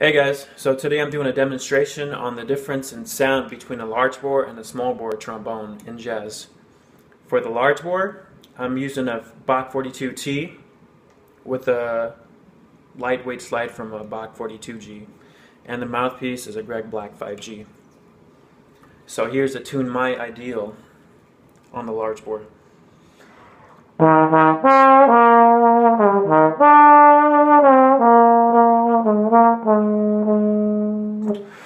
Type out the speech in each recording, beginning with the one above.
Hey guys, so today I'm doing a demonstration on the difference in sound between a large bore and a small bore trombone in jazz. For the large bore, I'm using a Bach 42T with a lightweight slide from a Bach 42G and the mouthpiece is a Greg Black 5G. So here's a tune my ideal on the large bore. sound.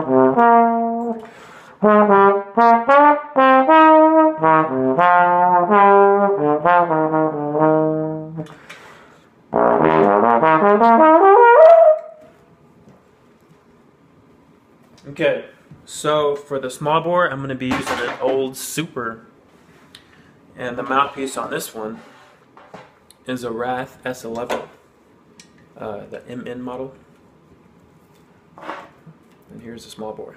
Thank you. Okay, so for the small bore, I'm going to be using an Olds Super. And the mouthpiece on this one is a Rath S11, uh, the MN model. And here's the small bore.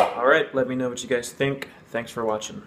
Alright, let me know what you guys think. Thanks for watching.